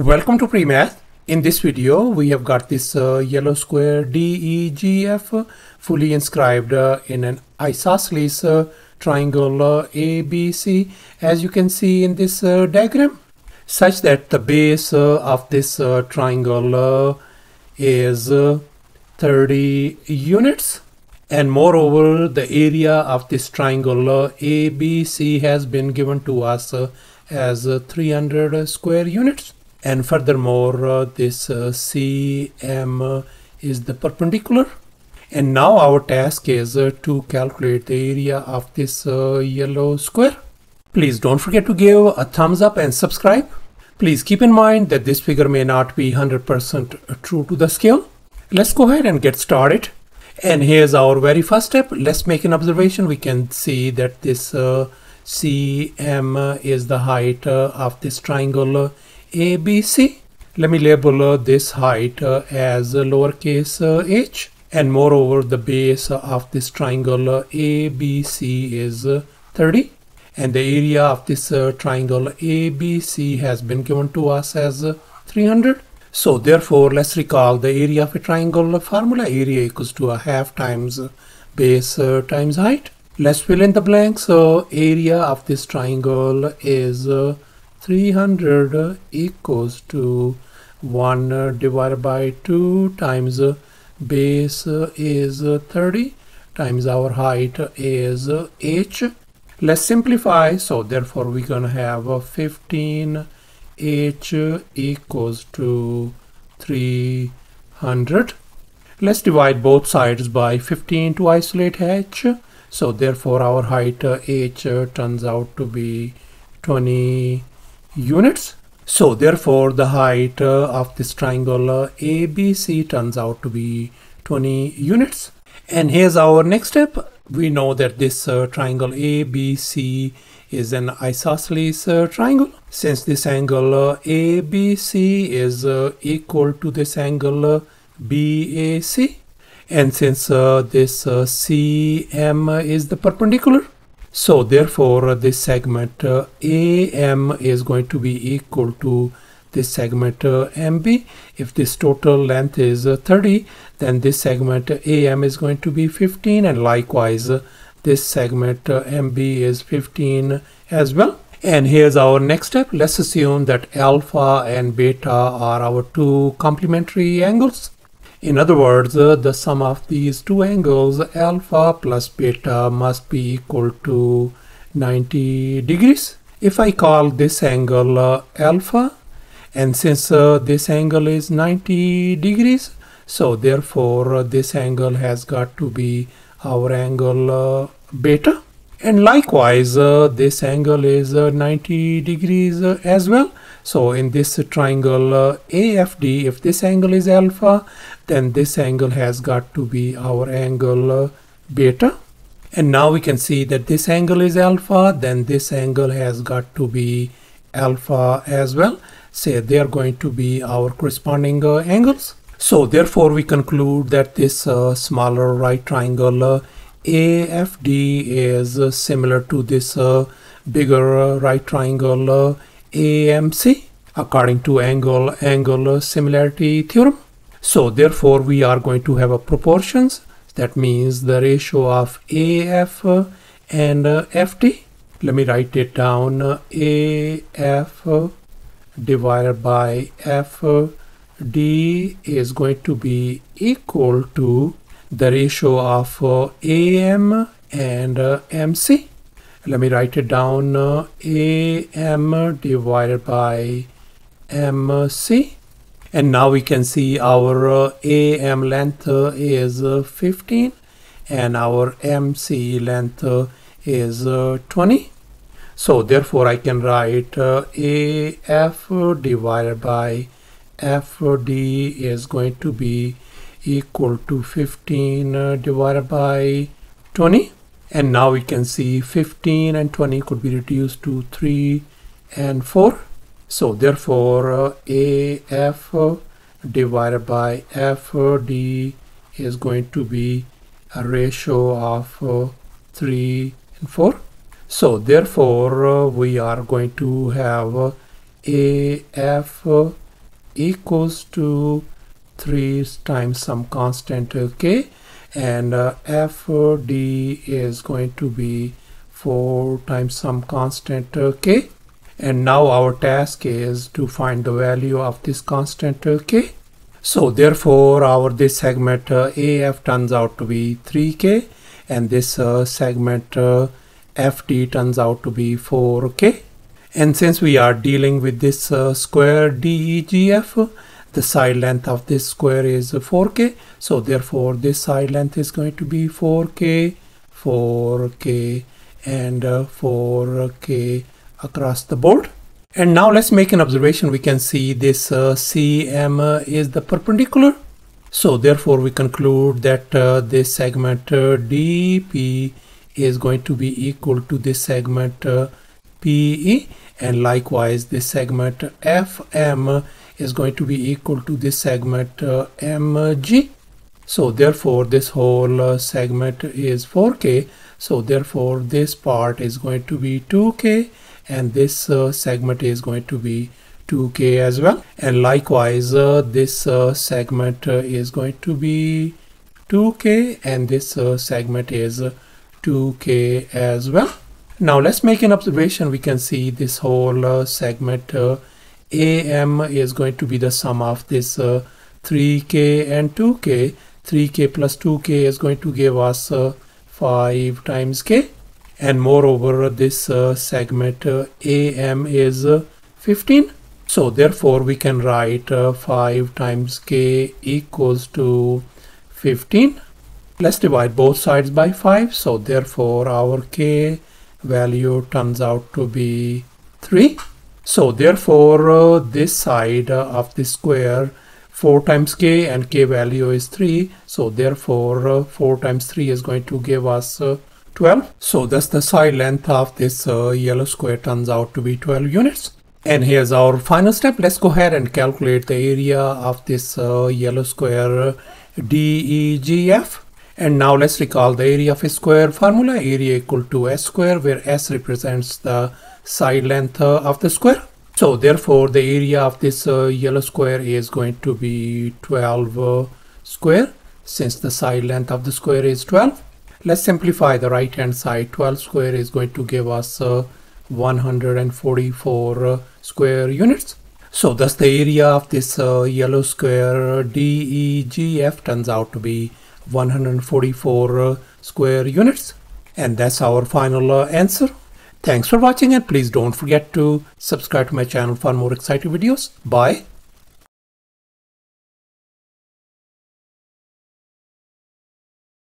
Welcome to PreMath. In this video, we have got this uh, yellow square DEGF fully inscribed uh, in an isosceles uh, triangle uh, ABC as you can see in this uh, diagram such that the base uh, of this triangle is 30 units. And moreover the area of this triangle ABC has been given to us as 300 square units and furthermore uh, this uh, CM is the perpendicular and now our task is uh, to calculate the area of this yellow square. Please don't forget to give a thumbs up and subscribe. Please keep in mind that this figure may not be 100% true to the scale. Let's go ahead and get started. And here's our very first step. Let's make an observation. We can see that this uh, CM is the height uh, of this triangle ABC. Let me label uh, this height uh, as lowercase uh, h and moreover the base of this triangle uh, ABC is uh, 30 and the area of this uh, triangle ABC has been given to us as 300. So therefore let's recall the area of a triangle formula area equals to a half times base times height. Let's fill in the blanks. So area of this triangle is 300 equals to 1 divided by 2 times base is 30 times our height is h. Let's simplify. So therefore we're going to have 15 h equals to 300. Let's divide both sides by 15 to isolate h. So therefore our height h turns out to be 20 units. So therefore the height uh, of this triangle uh, ABC turns out to be 20 units. And here's our next step. We know that this uh, triangle ABC is an isosceles uh, triangle. Since this angle uh, ABC is uh, equal to this angle BAC and since this CM is the perpendicular so therefore this segment uh, AM is going to be equal to this segment uh, MB. If this total length is uh, 30 then this segment AM is going to be 15 and likewise uh, this segment uh, MB is 15 as well. And here's our next step. Let's assume that alpha and beta are our two complementary angles. In other words, uh, the sum of these two angles alpha plus beta must be equal to 90 degrees. If I call this angle uh, alpha and since uh, this angle is 90 degrees so therefore uh, this angle has got to be our angle uh, beta and likewise uh, this angle is 90 degrees as well so in this triangle uh, AFD, if this angle is alpha, then this angle has got to be our angle uh, beta. And now we can see that this angle is alpha, then this angle has got to be alpha as well. Say they are going to be our corresponding uh, angles. So therefore we conclude that this uh, smaller right triangle uh, AFD is uh, similar to this bigger right triangle AMC according to angle angle similarity theorem. So therefore we are going to have a proportions that means the ratio of AF and FD. Let me write it down AF divided by FD is going to be equal to the ratio of AM and MC let me write it down uh, am divided by mc and now we can see our uh, am length uh, is uh, 15 and our mc length uh, is uh, 20 so therefore i can write af divided by fd is going to be equal to 15 divided by 20 and now we can see 15 and 20 could be reduced to 3 and 4 so therefore uh, AF divided by FD is going to be a ratio of uh, 3 and 4 so therefore uh, we are going to have AF equals to 3 times some constant k and uh, fd is going to be 4 times some constant k and now our task is to find the value of this constant k so therefore our this segment uh, af turns out to be 3k and this uh, segment uh, fd turns out to be 4k and since we are dealing with this uh, square DEGF the side length of this square is 4k so therefore this side length is going to be 4k 4k and uh, 4k across the board. And now let's make an observation. We can see this uh, CM is the perpendicular. So therefore we conclude that uh, this segment uh, DP is going to be equal to this segment uh, PE and likewise this segment FM is going to be equal to this segment uh, mg so therefore this whole uh, segment is 4k so therefore this part is going to be 2k and this uh, segment is going to be 2k as well. And likewise uh, this uh, segment uh, is going to be 2k and this segment is 2k as well. Now let's make an observation. We can see this whole segment AM is going to be the sum of this uh, 3k and 2k. 3k plus 2k is going to give us uh, 5 times k. And moreover, this uh, segment uh, AM is uh, 15. So therefore, we can write uh, 5 times k equals to 15. Let's divide both sides by 5. So therefore, our k value turns out to be 3. So therefore uh, this side uh, of the square 4 times k and k value is 3 so therefore uh, 4 times 3 is going to give us uh, 12 so thus the side length of this uh, yellow square turns out to be 12 units. And here's our final step. Let's go ahead and calculate the area of this uh, yellow square DEGF and now let's recall the area of a square formula area equal to s square where s represents the side length uh, of the square. So therefore the area of this uh, yellow square is going to be 12 uh, square since the side length of the square is 12. Let's simplify the right hand side. 12 square is going to give us 144 square units. So thus the area of this uh, yellow square DEGF turns out to be 144 uh, square units. And that's our final uh, answer. Thanks for watching and please don't forget to subscribe to my channel for more exciting videos. Bye.